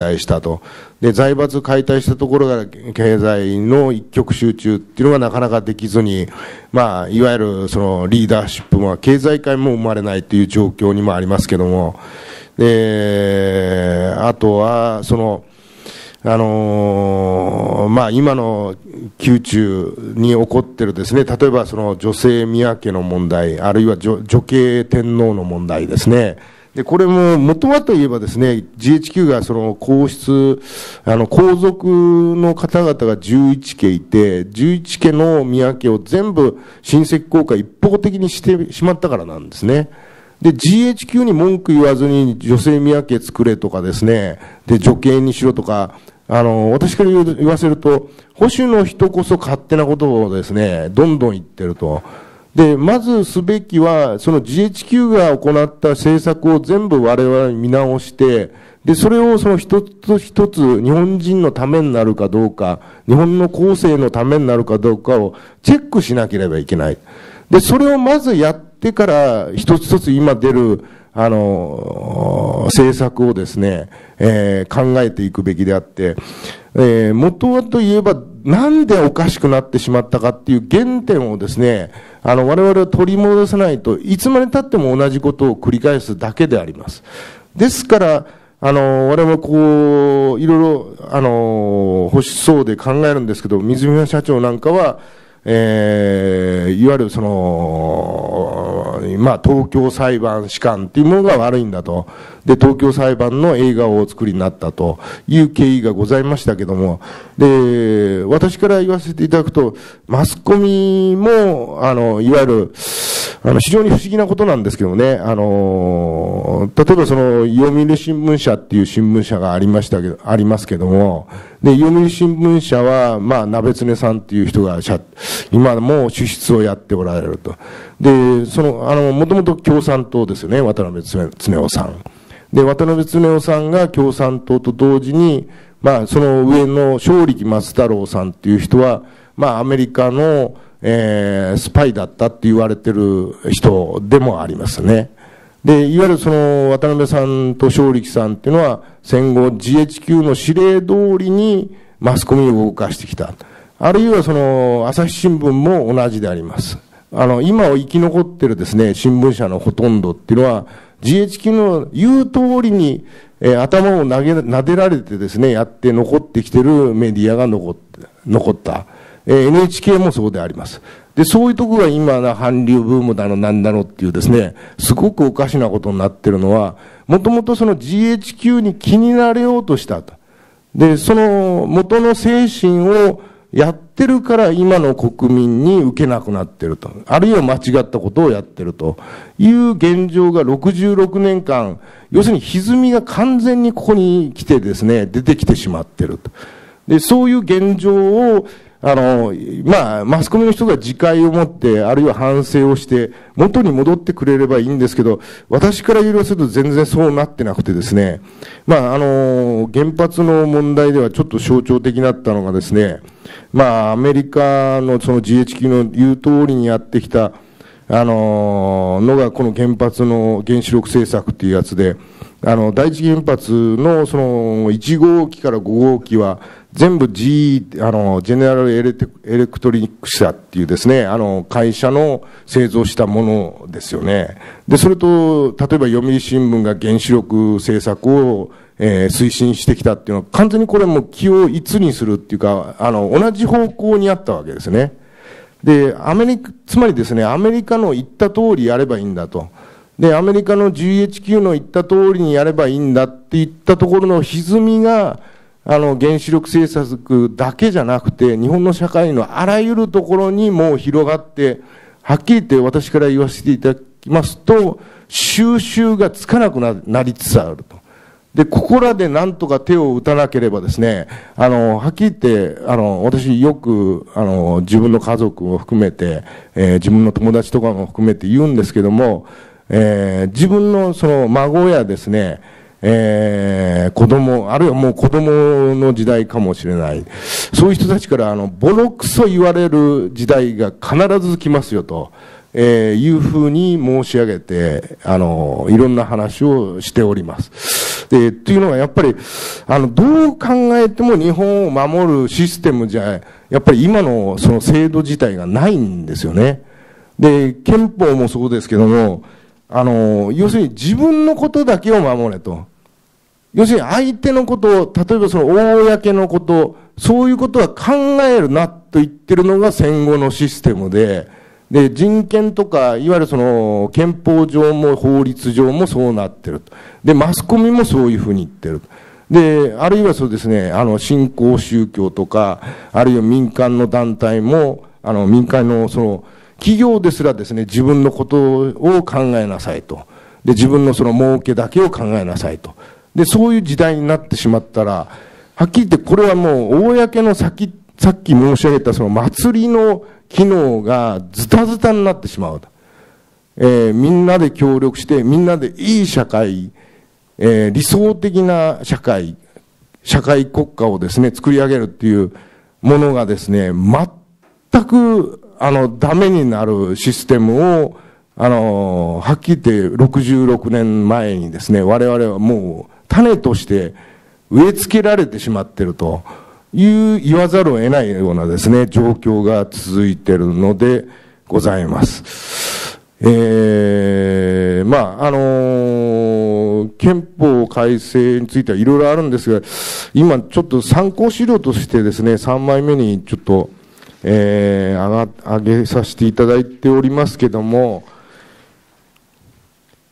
退したと。で、財閥解体したところが経済の一極集中っていうのがなかなかできずに、まあ、いわゆるそのリーダーシップも経済界も生まれないという状況にもありますけども、で、あとは、その、あのー、まあ、今の宮中に起こってるですね、例えばその女性宮家の問題、あるいは女女系天皇の問題ですね。で、これも元はといえばですね、GHQ がその皇室、あの、皇族の方々が11家いて、11家の宮家を全部親戚公開一方的にしてしまったからなんですね。で、GHQ に文句言わずに女性宮家作れとかですね、で、女系にしろとか、あの、私から言わせると、保守の人こそ勝手なことをですね、どんどん言ってると。で、まずすべきは、その GHQ が行った政策を全部我々見直して、で、それをその一つ一つ日本人のためになるかどうか、日本の後世のためになるかどうかをチェックしなければいけない。で、それをまずやってから、一つ一つ今出る、あの、政策をですね、えー、考えていくべきであって、えー、元はといえば、なんでおかしくなってしまったかっていう原点をですね、あの、我々は取り戻さないといつまで経っても同じことを繰り返すだけであります。ですから、あの、我々はこう、いろいろ、あの、欲しそうで考えるんですけど、水宮社長なんかは、えー、いわゆるその、まあ、東京裁判士官っていうものが悪いんだと。で、東京裁判の映画をお作りになったという経緯がございましたけども、で、私から言わせていただくと、マスコミも、あの、いわゆる、あの、非常に不思議なことなんですけどね、あの、例えばその、読売新聞社っていう新聞社がありましたけど、ありますけども、で、読売新聞社は、まあ、鍋常さんっていう人が、今も主筆をやっておられると。で、その、あの、もともと共産党ですよね、渡辺恒夫さん。で、渡辺恒夫さんが共産党と同時に、まあ、その上の勝力松太郎さんっていう人は、まあ、アメリカの、えー、スパイだったって言われてる人でもありますね。で、いわゆるその渡辺さんと勝力さんっていうのは戦後 GHQ の指令通りにマスコミを動かしてきた。あるいはその朝日新聞も同じであります。あの、今を生き残ってるですね、新聞社のほとんどっていうのは GHQ の言う通りに、えー、頭を投げ、撫でられてですね、やって残ってきてるメディアが残って、残った。NHK もそうであります。で、そういうとこが今の韓流ブームだのなんだのっていうですね、すごくおかしなことになってるのは、もともとその GHQ に気になれようとしたと。で、その元の精神をやってるから今の国民に受けなくなってると。あるいは間違ったことをやってるという現状が66年間、要するに歪みが完全にここに来てですね、出てきてしまってると。で、そういう現状をあの、まあ、マスコミの人が自戒を持って、あるいは反省をして、元に戻ってくれればいいんですけど、私から言わせると全然そうなってなくてですね、まあ、あの、原発の問題ではちょっと象徴的だったのがですね、まあ、アメリカのその GHQ の言う通りにやってきた、あの、のがこの原発の原子力政策っていうやつで、あの、第一原発のその1号機から5号機は、全部 G、あの、ジェネラルエレエレクトリック社っていうですね、あの、会社の製造したものですよね。で、それと、例えば読売新聞が原子力政策を、えー、推進してきたっていうのは、完全にこれも気を一にするっていうか、あの、同じ方向にあったわけですね。で、アメリカ、つまりですね、アメリカの言った通りやればいいんだと。で、アメリカの GHQ の言った通りにやればいいんだって言ったところの歪みが、あの、原子力政策だけじゃなくて、日本の社会のあらゆるところにも広がって、はっきり言って私から言わせていただきますと、収集がつかなくなりつつあると。で、ここらでなんとか手を打たなければですね、あの、はっきり言って、あの、私よく、あの、自分の家族を含めて、えー、自分の友達とかも含めて言うんですけども、えー、自分のその孫やですね、えー、子供、あるいはもう子供の時代かもしれない。そういう人たちから、あの、ボロクソ言われる時代が必ず来ますよと、えー、いうふうに申し上げて、あの、いろんな話をしております。で、っていうのはやっぱり、あの、どう考えても日本を守るシステムじゃ、やっぱり今のその制度自体がないんですよね。で、憲法もそうですけども、あの、要するに自分のことだけを守れと。要するに相手のことを、例えばその公のこと、そういうことは考えるなと言ってるのが戦後のシステムで、で、人権とか、いわゆるその憲法上も法律上もそうなってると。で、マスコミもそういうふうに言ってると。で、あるいはそうですね、あの、新興宗教とか、あるいは民間の団体も、あの、民間のその、企業ですらですね、自分のことを考えなさいと。で、自分のその儲けだけを考えなさいと。で、そういう時代になってしまったら、はっきり言ってこれはもう、公の先、さっき申し上げたその祭りの機能がズタズタになってしまうと。えー、みんなで協力して、みんなでいい社会、えー、理想的な社会、社会国家をですね、作り上げるっていうものがですね、全くあの、ダメになるシステムを、あの、はっきり言って66年前にですね、我々はもう種として植え付けられてしまっているという言わざるを得ないようなですね、状況が続いているのでございます。えー、まあ、あのー、憲法改正についてはいろいろあるんですが、今ちょっと参考資料としてですね、3枚目にちょっと、えー、上が上げさせていただいておりますけども、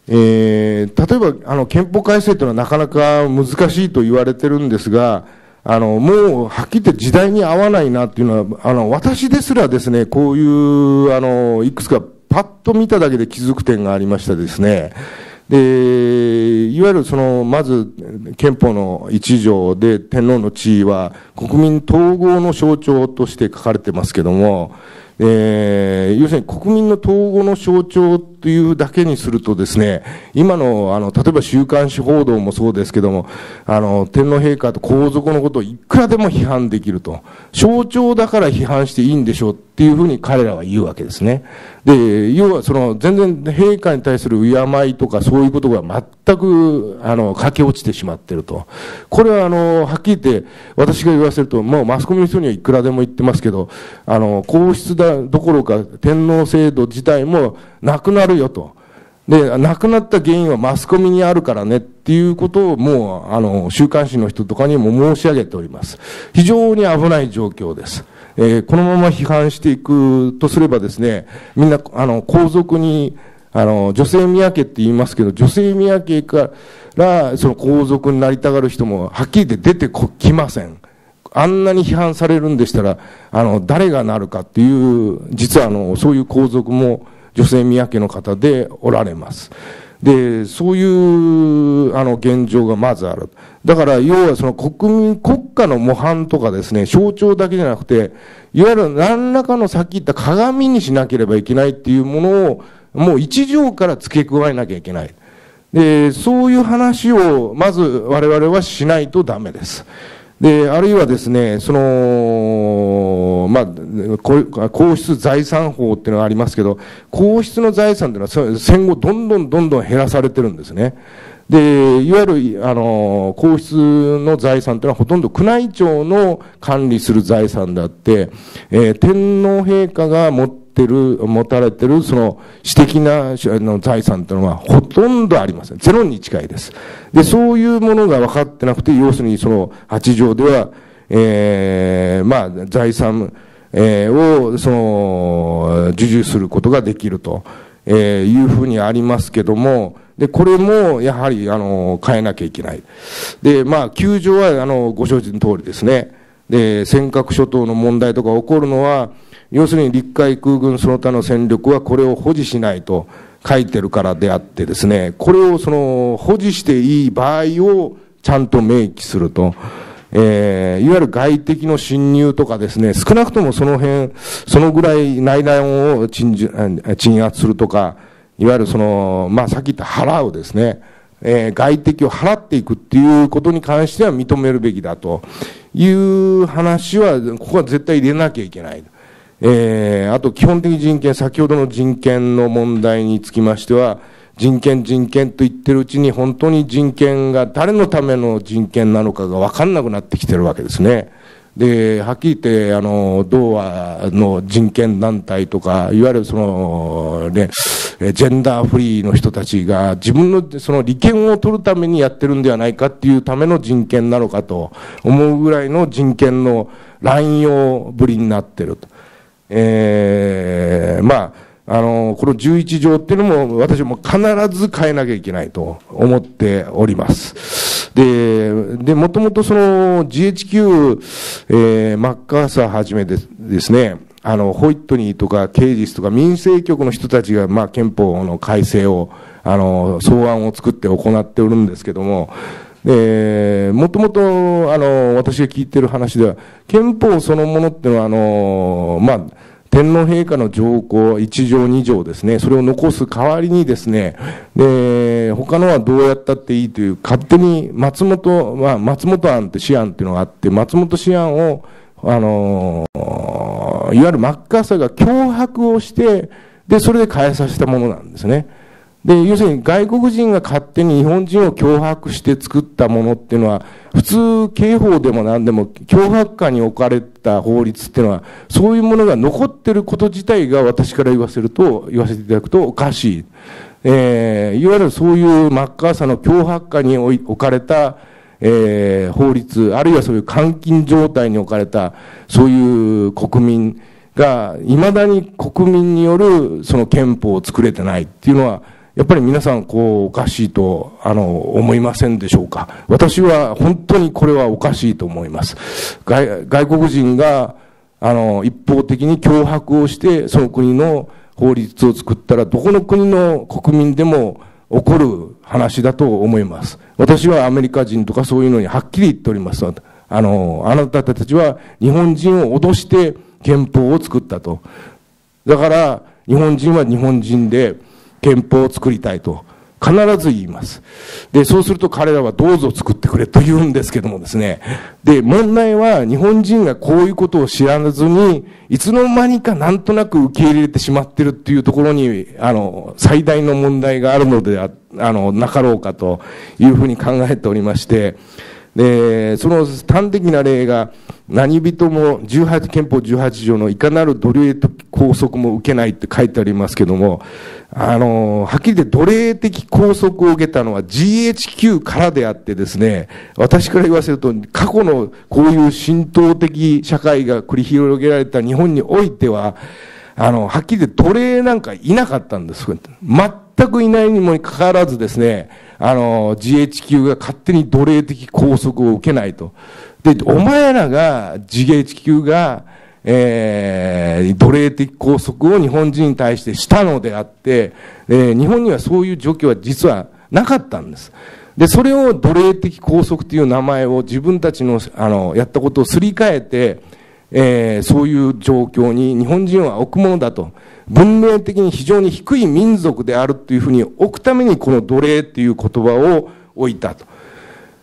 えー、例えばあの憲法改正というのはなかなか難しいと言われてるんですが、あの、もう、はっきり言って時代に合わないなっていうのは、あの、私ですらですね、こういう、あの、いくつかパッと見ただけで気づく点がありましてですね、で、いわゆるその、まず、憲法の一条で天皇の地位は国民統合の象徴として書かれてますけども、えー、要するに国民の統合の象徴というだけにするとですね、今の、あの、例えば週刊誌報道もそうですけども、あの、天皇陛下と皇族のことをいくらでも批判できると。象徴だから批判していいんでしょうっていうふうに彼らは言うわけですね。で、要はその、全然陛下に対する敬いとかそういうことが全く、あの、駆け落ちてしまってると。これはあの、はっきり言って、私が言わせると、もうマスコミの人にはいくらでも言ってますけど、あの、皇室だどころか天皇制度自体もなくなるよと。で、亡くなった原因はマスコミにあるからねっていうことをもう、あの、週刊誌の人とかにも申し上げております。非常に危ない状況です。えー、このまま批判していくとすればですね、みんな、あの、皇族に、あの、女性宮家って言いますけど、女性宮家から、その皇族になりたがる人も、はっきり言って出てきません。あんなに批判されるんでしたら、あの、誰がなるかっていう、実はあの、そういう皇族も、女性宮家の方でおられます。で、そういう、あの、現状がまずある。だから、要はその国民、国家の模範とかですね、象徴だけじゃなくて、いわゆる何らかのさっき言った鏡にしなければいけないっていうものを、もう一条から付け加えなきゃいけない。で、そういう話を、まず我々はしないとダメです。で、あるいはですね、その、まあ、皇室財産法っていうのがありますけど、皇室の財産っていうのは戦後どんどんどんどん減らされてるんですね。で、いわゆる、あの、皇室の財産というのはほとんど宮内庁の管理する財産であって、えー、天皇陛下が持ってってる、持たれてる、その、私的なの財産というのはほとんどありません。ゼロに近いです。で、そういうものが分かってなくて、要するにその、八条では、えー、まあ、財産、えー、を、その、受受することができると、えー、いうふうにありますけども、で、これも、やはり、あの、変えなきゃいけない。で、まあ、球場は、あの、ご承知の通りですね。で、尖閣諸島の問題とか起こるのは、要するに陸海空軍その他の戦力はこれを保持しないと書いてるからであってですね、これをその保持していい場合をちゃんと明記すると。えー、いわゆる外敵の侵入とかですね、少なくともその辺、そのぐらい内乱を鎮圧するとか、いわゆるその、まあさっき言った払うですね、えー、外敵を払っていくっていうことに関しては認めるべきだという話は、ここは絶対入れなきゃいけない。えー、あと基本的人権、先ほどの人権の問題につきましては、人権人権と言ってるうちに本当に人権が誰のための人権なのかが分かんなくなってきてるわけですね。で、はっきり言って、あの、同和の人権団体とか、いわゆるその、ね、ジェンダーフリーの人たちが自分のその利権を取るためにやってるんではないかっていうための人権なのかと思うぐらいの人権の乱用ぶりになってると。えー、まあ、あの、この11条っていうのも私も必ず変えなきゃいけないと思っております。で、で、もともとその GHQ、えー、マッカーサーはじめですですね、あの、ホイットニーとかケイジスとか民生局の人たちが、まあ、憲法の改正を、あの、草案を作って行っておるんですけども、えー、もともと、あの、私が聞いてる話では、憲法そのものっていうのは、あの、まあ、天皇陛下の条項1条2条ですね、それを残す代わりにですね、で、他のはどうやったっていいという、勝手に松本、まあ、松本案って試案っていうのがあって、松本試案を、あの、いわゆるマッカーサーが脅迫をして、で、それで変えさせたものなんですね。で、要するに外国人が勝手に日本人を脅迫して作ったものっていうのは、普通刑法でも何でも脅迫下に置かれた法律っていうのは、そういうものが残ってること自体が私から言わせると、言わせていただくとおかしい。えー、いわゆるそういうマッカーサーの脅迫下に置かれた、えー、法律、あるいはそういう監禁状態に置かれた、そういう国民が、未だに国民によるその憲法を作れてないっていうのは、やっぱり皆さん、こう、おかしいと、あの、思いませんでしょうか？私は本当にこれはおかしいと思います。外外国人が、あの、一方的に脅迫をして、その国の法律を作ったら、どこの国の国民でも起こる話だと思います。私はアメリカ人とかそういうのにはっきり言っております。あの、あなたたちは日本人を脅して憲法を作ったと。だから、日本人は日本人で、憲法を作りたいと必ず言います。で、そうすると彼らはどうぞ作ってくれと言うんですけどもですね。で、問題は日本人がこういうことを知らずに、いつの間にかなんとなく受け入れてしまってるっていうところに、あの、最大の問題があるのであ、あの、なかろうかというふうに考えておりまして、で、その端的な例が、何人も18憲法18条のいかなる奴隷的拘束も受けないって書いてありますけども、あの、はっきり言って奴隷的拘束を受けたのは GHQ からであってですね、私から言わせると、過去のこういう浸透的社会が繰り広げられた日本においては、あの、はっきり言って奴隷なんかいなかったんです。全くいないにもかかわらずですね、あの、GHQ が勝手に奴隷的拘束を受けないと。で、お前らが、GHQ が、えー、奴隷的拘束を日本人に対してしたのであって、えー、日本にはそういう状況は実はなかったんです。で、それを奴隷的拘束という名前を自分たちの、あの、やったことをすり替えて、えー、そういう状況に日本人は置くものだと。文明的に非常に低い民族であるというふうに置くためにこの奴隷っていう言葉を置いたと。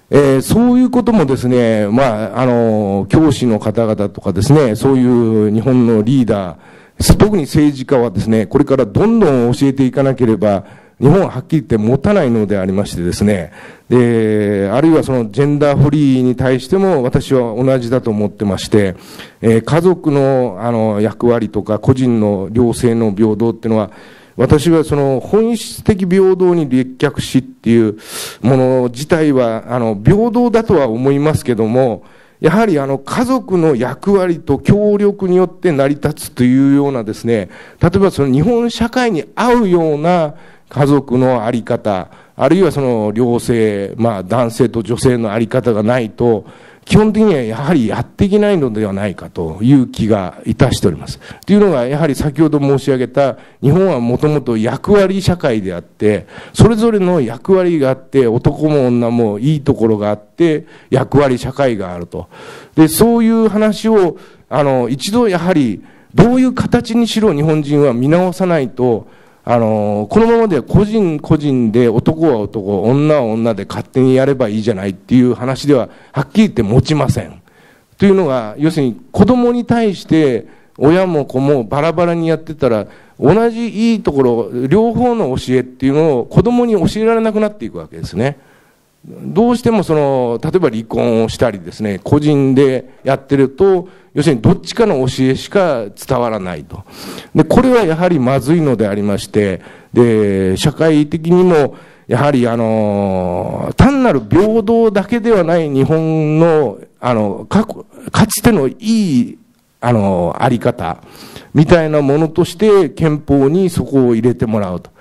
えー、そういうこともですね、まあ、あの、教師の方々とかですね、そういう日本のリーダー、特に政治家はですね、これからどんどん教えていかなければ、日本ははっきり言って持たないのでありましてですね、で、あるいはそのジェンダーフリーに対しても私は同じだと思ってまして、えー、家族のあの役割とか個人の両性の平等っていうのは、私はその本質的平等に立脚しっていうもの自体は、あの、平等だとは思いますけども、やはりあの家族の役割と協力によって成り立つというようなですね、例えばその日本社会に合うような家族のあり方、あるいはその両性、まあ男性と女性のあり方がないと、基本的にはやはりやっていけないのではないかという気がいたしております。というのが、やはり先ほど申し上げた、日本はもともと役割社会であって、それぞれの役割があって、男も女もいいところがあって、役割社会があると。で、そういう話を、あの、一度やはり、どういう形にしろ日本人は見直さないと、あの、このままでは個人個人で男は男、女は女で勝手にやればいいじゃないっていう話では、はっきり言って持ちません。というのが、要するに子供に対して親も子もバラバラにやってたら、同じいいところ、両方の教えっていうのを子供に教えられなくなっていくわけですね。どうしてもその、例えば離婚をしたりですね、個人でやってると、要するにどっちかの教えしか伝わらないと。で、これはやはりまずいのでありまして、で、社会的にも、やはりあの、単なる平等だけではない日本の、あの、かかつてのいい、あの、あり方、みたいなものとして憲法にそこを入れてもらうと。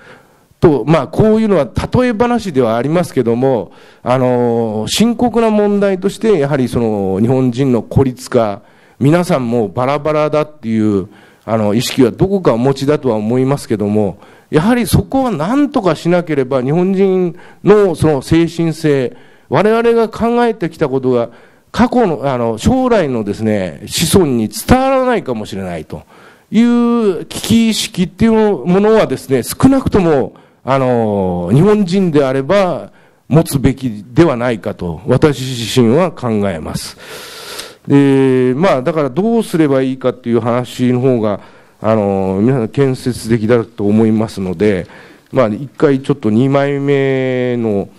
と、まあ、こういうのは例え話ではありますけども、あの、深刻な問題として、やはりその日本人の孤立化、皆さんもバラバラだっていう、あの、意識はどこかお持ちだとは思いますけども、やはりそこは何とかしなければ日本人のその精神性、我々が考えてきたことが過去の、あの、将来のですね、子孫に伝わらないかもしれないという危機意識っていうものはですね、少なくとも、あの、日本人であれば持つべきではないかと私自身は考えます。で、まあ、だからどうすればいいかっていう話の方が、あの、皆さん建設的だと思いますので、まあ、一回ちょっと2枚目の、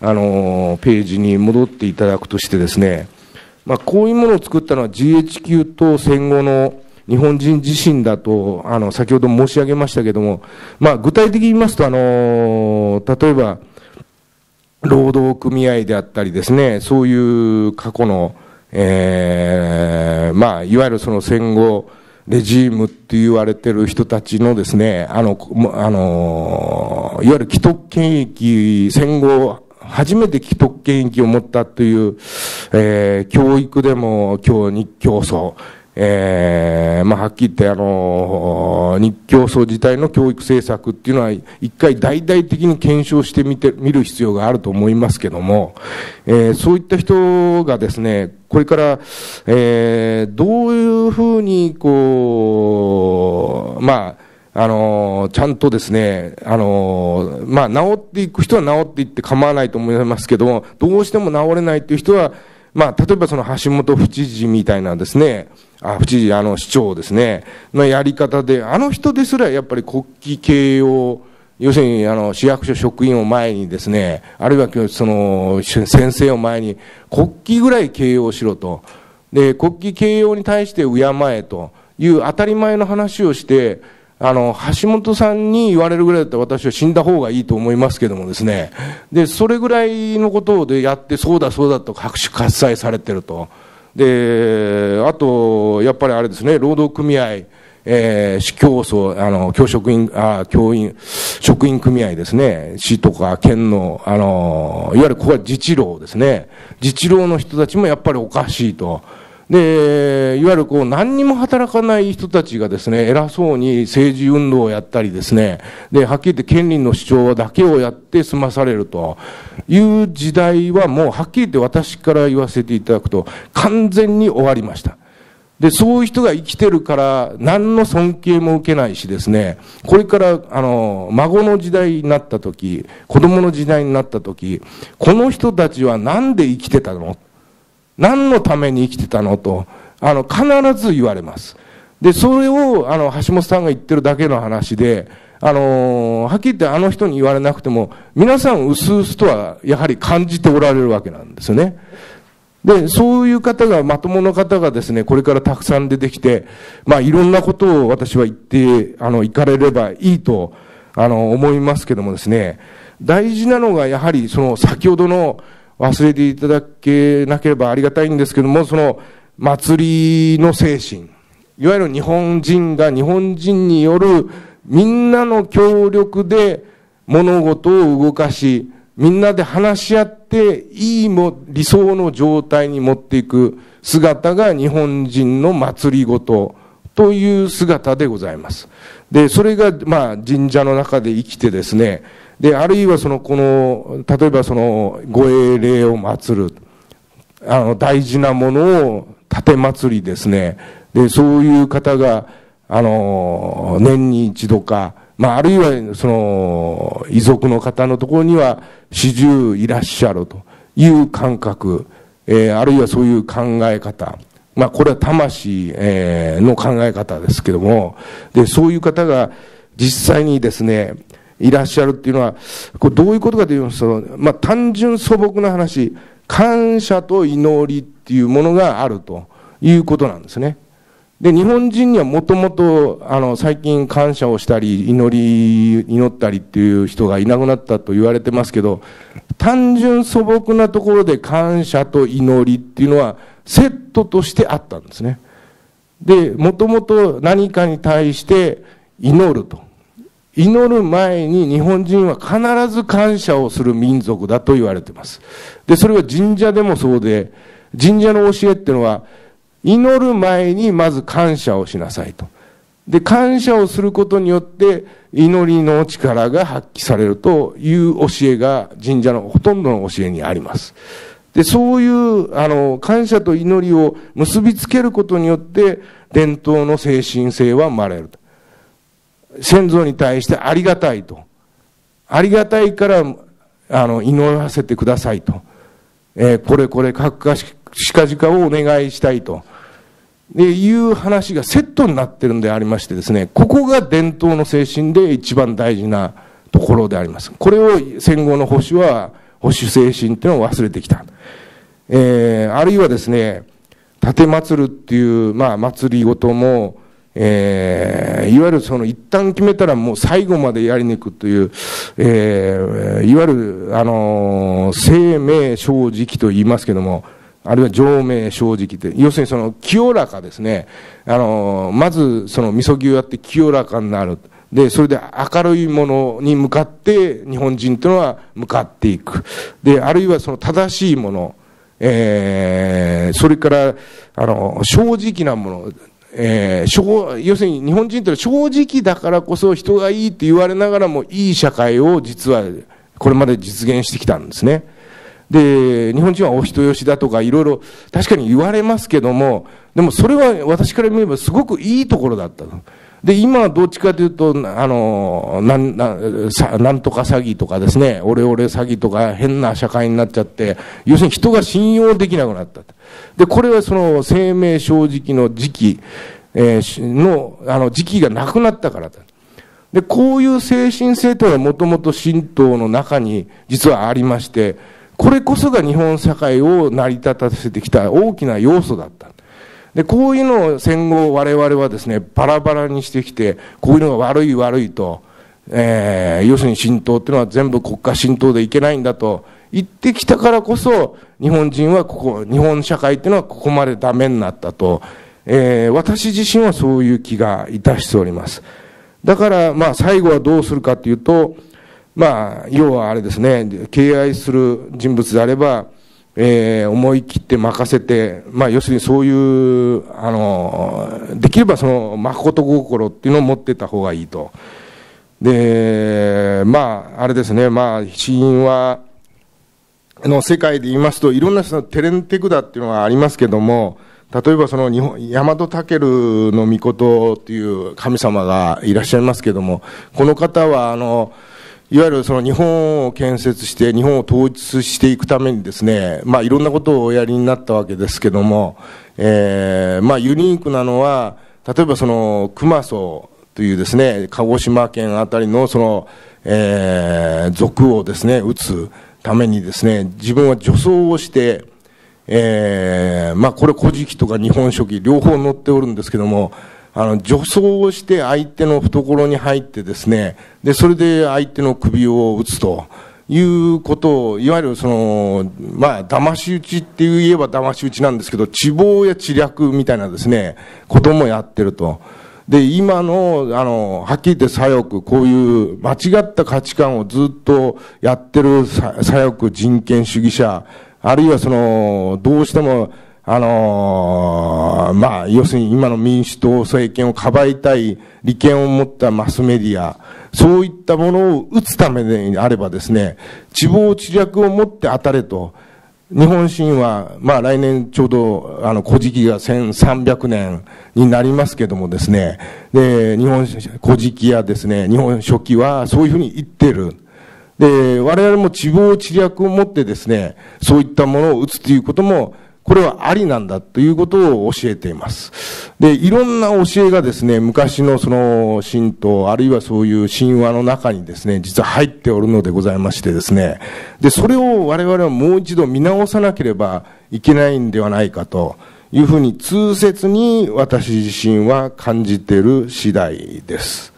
あの、ページに戻っていただくとしてですね、まあ、こういうものを作ったのは GHQ と戦後の日本人自身だと、あの、先ほど申し上げましたけども、まあ、具体的に言いますと、あの、例えば、労働組合であったりですね、そういう過去の、えー、まあ、いわゆるその戦後、レジームって言われてる人たちのですね、あの、あの、いわゆる既得権益、戦後、初めて既得権益を持ったという、えー、教育でも今日日教祖、えー、まあ、はっきり言って、あの、日教組自体の教育政策っていうのは、一回大々的に検証してみて、見る必要があると思いますけども、えー、そういった人がですね、これから、えー、どういうふうに、こう、まあ、あのちゃんとですね、あのまあ、治っていく人は治っていって構わないと思いますけども、どうしても治れないという人は、まあ、例えばその橋本府知事みたいなですね、あ、府知事、あの市長ですね、のやり方で、あの人ですらやっぱり国旗形容、要するにあの市役所職員を前にですね、あるいはその先生を前に国旗ぐらい形容しろと。で、国旗形容に対して敬えという当たり前の話をして、あの、橋本さんに言われるぐらいだったら私は死んだ方がいいと思いますけどもですね。で、それぐらいのことでやって、そうだそうだと拍手喝采されてると。で、あと、やっぱりあれですね、労働組合、えー、市教組、あの、教職員、あ、教員、職員組合ですね、市とか県の、あの、いわゆるここは自治労ですね。自治労の人たちもやっぱりおかしいと。で、いわゆるこう何にも働かない人たちがですね、偉そうに政治運動をやったりですね、で、はっきり言って権利の主張だけをやって済まされるという時代はもうはっきり言って私から言わせていただくと完全に終わりました。で、そういう人が生きてるから何の尊敬も受けないしですね、これからあの、孫の時代になった時、子供の時代になった時、この人たちは何で生きてたの何のために生きてたのと、あの、必ず言われます。で、それを、あの、橋本さんが言ってるだけの話で、あのはっきり言ってあの人に言われなくても、皆さん薄々とはやはり感じておられるわけなんですよね。で、そういう方が、まともな方がですね、これからたくさん出てきて、まあ、いろんなことを私は言って、あの、行かれればいいと、あの、思いますけどもですね、大事なのがやはり、その、先ほどの、忘れていただけなければありがたいんですけども、その祭りの精神、いわゆる日本人が日本人によるみんなの協力で物事を動かし、みんなで話し合っていいも理想の状態に持っていく姿が日本人の祭りごとという姿でございます。で、それがまあ神社の中で生きてですね、で、あるいはその、この、例えばその、護衛霊を祀る、あの、大事なものを盾祭りですね。で、そういう方が、あの、年に一度か、まあ、あるいは、その、遺族の方のところには、始終いらっしゃるという感覚、えー、あるいはそういう考え方。まあ、これは魂、えー、の考え方ですけども、で、そういう方が、実際にですね、いらっしゃるっていうのは、これどういうことかというと、まあ、単純素朴な話、感謝と祈りっていうものがあるということなんですね。で、日本人にはもともと、あの、最近感謝をしたり、祈り、祈ったりっていう人がいなくなったと言われてますけど、単純素朴なところで感謝と祈りっていうのは、セットとしてあったんですね。で、もともと何かに対して祈ると。祈る前に日本人は必ず感謝をする民族だと言われています。で、それは神社でもそうで、神社の教えっていうのは、祈る前にまず感謝をしなさいと。で、感謝をすることによって、祈りの力が発揮されるという教えが神社のほとんどの教えにあります。で、そういう、あの、感謝と祈りを結びつけることによって、伝統の精神性は生まれると。先祖に対してありがたいと。ありがたいから、あの、祈らせてくださいと。えー、これこれ、かくかしかじかをお願いしたいと。で、いう話がセットになってるんでありましてですね、ここが伝統の精神で一番大事なところであります。これを戦後の保守は、保守精神っていうのを忘れてきた。えー、あるいはですね、立祭るっていう、まあ、祭りごとも、えー、いわゆるその一旦決めたらもう最後までやりに行くという、えー、いわゆる、あのー、生命正直と言いますけども、あるいは上明正直って、要するにその清らかですね。あの、まずその味噌牛をやって清らかになる。で、それで明るいものに向かって日本人というのは向かっていく。で、あるいはその正しいもの、えー、それから、あの、正直なもの、えー、要するに日本人って正直だからこそ人がいいって言われながらもいい社会を実はこれまで実現してきたんですね。で、日本人はお人よしだとかいろいろ確かに言われますけども、でもそれは私から見ればすごくいいところだったで、今はどっちかというと、あの、なん、ななんとか詐欺とかですね、オレオレ詐欺とか変な社会になっちゃって、要するに人が信用できなくなった。で、これはその生命正直の時期、えー、の、あの、時期がなくなったからだ。で、こういう精神性というのはもともと神道の中に実はありまして、これこそが日本社会を成り立たせてきた大きな要素だった。で、こういうのを戦後我々はですね、バラバラにしてきて、こういうのが悪い悪いと、えー、要するに神道っていうのは全部国家神道でいけないんだと言ってきたからこそ、日本人はここ、日本社会っていうのはここまでダメになったと、えー、私自身はそういう気がいたしております。だから、まあ最後はどうするかというと、まあ、要はあれですね、敬愛する人物であれば、えー、思い切って任せて、まあ、要するにそういう、あの、できればその、誠心っていうのを持ってた方がいいと。で、まあ、あれですね、まあ、死因は、の世界で言いますと、いろんなそのテレンテクダっていうのがありますけども、例えばその日本、大和武の御事っていう神様がいらっしゃいますけども、この方は、あの、いわゆるその日本を建設して日本を統一していくためにですね、まあいろんなことをおやりになったわけですけども、えー、まあユニークなのは、例えばその熊荘というですね、鹿児島県あたりのその、えー、族をですね、撃つためにですね、自分は女装をして、えー、まあこれ古事記とか日本書紀両方載っておるんですけども、あの、女装をして相手の懐に入ってですね、で、それで相手の首を打つということを、いわゆるその、まあ、騙し討ちって言えば騙し討ちなんですけど、地謀や知略みたいなですね、こともやってると。で、今の、あの、はっきり言って左翼、こういう間違った価値観をずっとやってる左翼人権主義者、あるいはその、どうしても、あのー、まあ、要するに今の民主党政権をかばいたい利権を持ったマスメディア、そういったものを打つためであればですね、地方知略を持って当たれと、日本神は、まあ来年ちょうど、あの、古事記が1300年になりますけどもですね、で、日本古事記やですね、日本書紀はそういうふうに言ってる。で、我々も地方知略を持ってですね、そういったものを打つということもこれはありなんだということを教えています。で、いろんな教えがですね、昔のその神道、あるいはそういう神話の中にですね、実は入っておるのでございましてですね、で、それを我々はもう一度見直さなければいけないんではないかというふうに痛切に私自身は感じている次第です。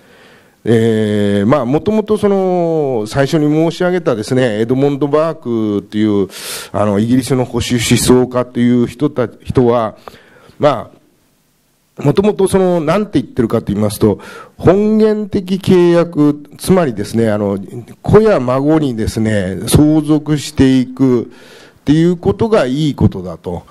えー、まあ、もともとその、最初に申し上げたですね、エドモンド・バークっていう、あの、イギリスの保守思想家という人た、人は、まあ、もともとその、なんて言ってるかと言いますと、本源的契約、つまりですね、あの、子や孫にですね、相続していくっていうことがいいことだと。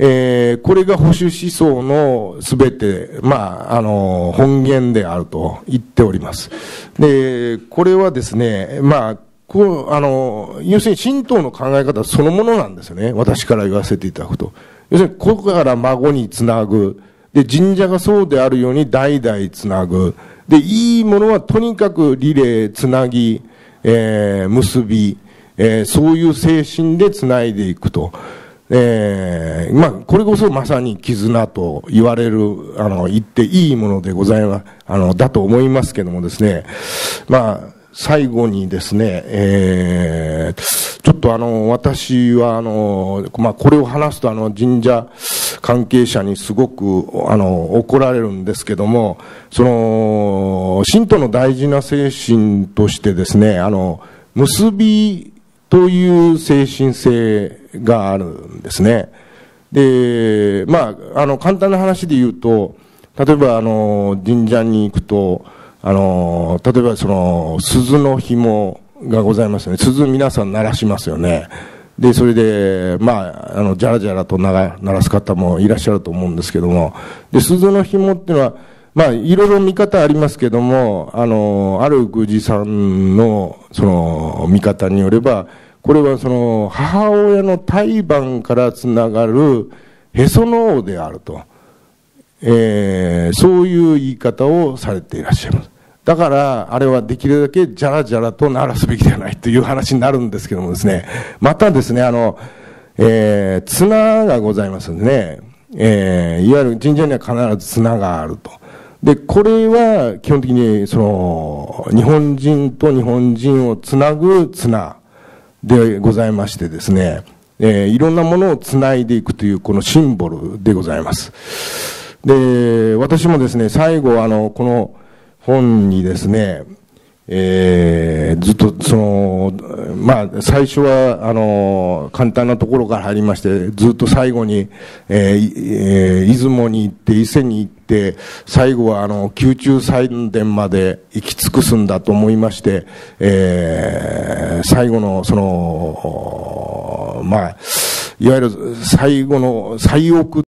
えー、これが保守思想のすべて、まあ、あの、本源であると言っております。で、これはですね、まあ、こう、あの、要するに神道の考え方そのものなんですよね。私から言わせていただくと。要するに、ここから孫につなぐ。で、神社がそうであるように代々つなぐ。で、いいものはとにかくリレー、つなぎ、えー、結び、えー、そういう精神でつないでいくと。えー、まあ、これこそまさに絆と言われる、あの、言っていいものでございます、あの、だと思いますけどもですね、まあ、最後にですね、えー、ちょっとあの、私はあの、まあ、これを話すとあの、神社関係者にすごくあの、怒られるんですけども、その、信徒の大事な精神としてですね、あの、結びという精神性があるんですね。で、まあ、あの、簡単な話で言うと、例えば、あの、神社に行くと、あの、例えばその、鈴の紐がございますね。鈴皆さん鳴らしますよね。で、それで、まあ、あの、じゃらじゃらと鳴らす方もいらっしゃると思うんですけども、で、鈴の紐っていうのは、まあ、いろいろ見方ありますけども、あの、ある宮司さんの、その、見方によれば、これはその母親の胎盤からつながるへその緒であると、えー、そういう言い方をされていらっしゃいます。だから、あれはできるだけじゃらじゃらと鳴らすべきではないという話になるんですけどもですね、またですね、あの、えー、綱がございますんでね、えー、いわゆる神社には必ず綱があると。で、これは基本的に、その、日本人と日本人をつなぐ綱でございましてですね、えー、いろんなものをつないでいくというこのシンボルでございます。で、私もですね、最後あの、この本にですね、えー、ずっとその、まあ、最初は、あの、簡単なところから入りまして、ずっと最後に、えーえー、出雲に行って、伊勢に行って、最後は、あの、宮中祭殿まで行き尽くすんだと思いまして、えー、最後の、その、まあ、いわゆる最後の最奥